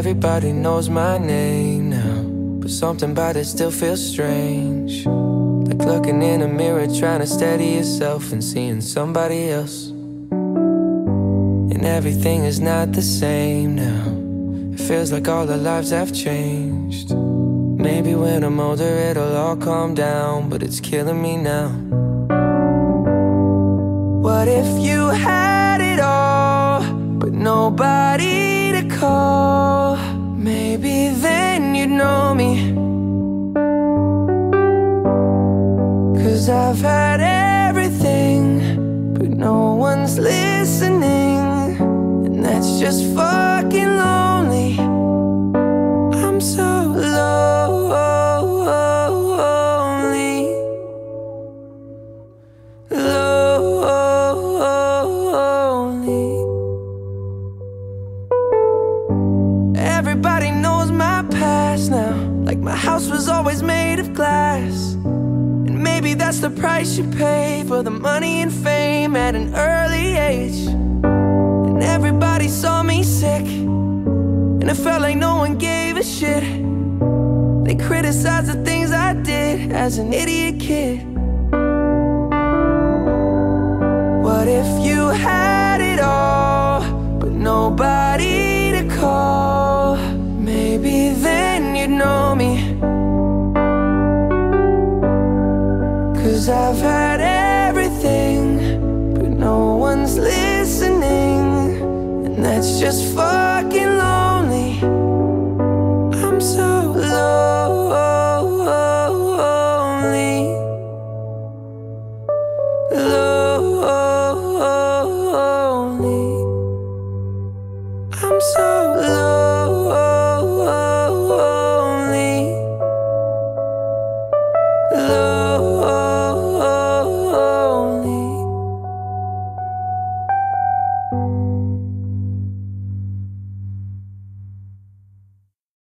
Everybody knows my name now. But something about it still feels strange. Like looking in a mirror, trying to steady yourself and seeing somebody else. And everything is not the same now. It feels like all our lives have changed. Maybe when I'm older, it'll all calm down, but it's killing me now. What if you had it all, but nobody I've had everything, but no one's listening. And that's just fucking lonely. I'm so lonely. Lonely. Everybody knows my past now. Like my house was always made of glass. Maybe that's the price you pay for the money and fame at an early age. And everybody saw me sick. And it felt like no one gave a shit. They criticized the things I did as an idiot kid. What if you Cause I've had everything, but no one's listening. And that's just fine.